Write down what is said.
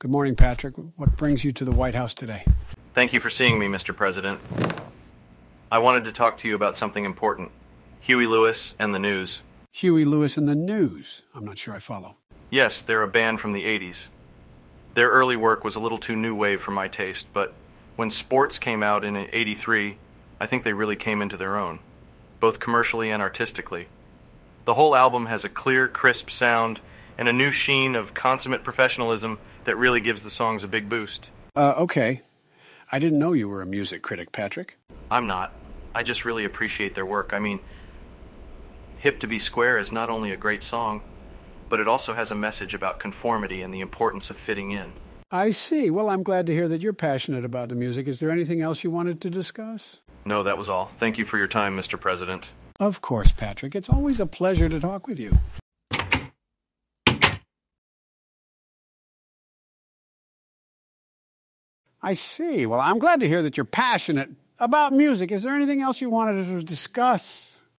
Good morning, Patrick. What brings you to the White House today? Thank you for seeing me, Mr. President. I wanted to talk to you about something important Huey Lewis and the News. Huey Lewis and the News. I'm not sure I follow. Yes, they're a band from the 80s. Their early work was a little too new wave for my taste, but when Sports came out in 83, I think they really came into their own, both commercially and artistically. The whole album has a clear, crisp sound and a new sheen of consummate professionalism that really gives the songs a big boost. Uh, okay. I didn't know you were a music critic, Patrick. I'm not. I just really appreciate their work. I mean, Hip to Be Square is not only a great song, but it also has a message about conformity and the importance of fitting in. I see. Well, I'm glad to hear that you're passionate about the music. Is there anything else you wanted to discuss? No, that was all. Thank you for your time, Mr. President. Of course, Patrick. It's always a pleasure to talk with you. I see. Well, I'm glad to hear that you're passionate about music. Is there anything else you wanted to discuss?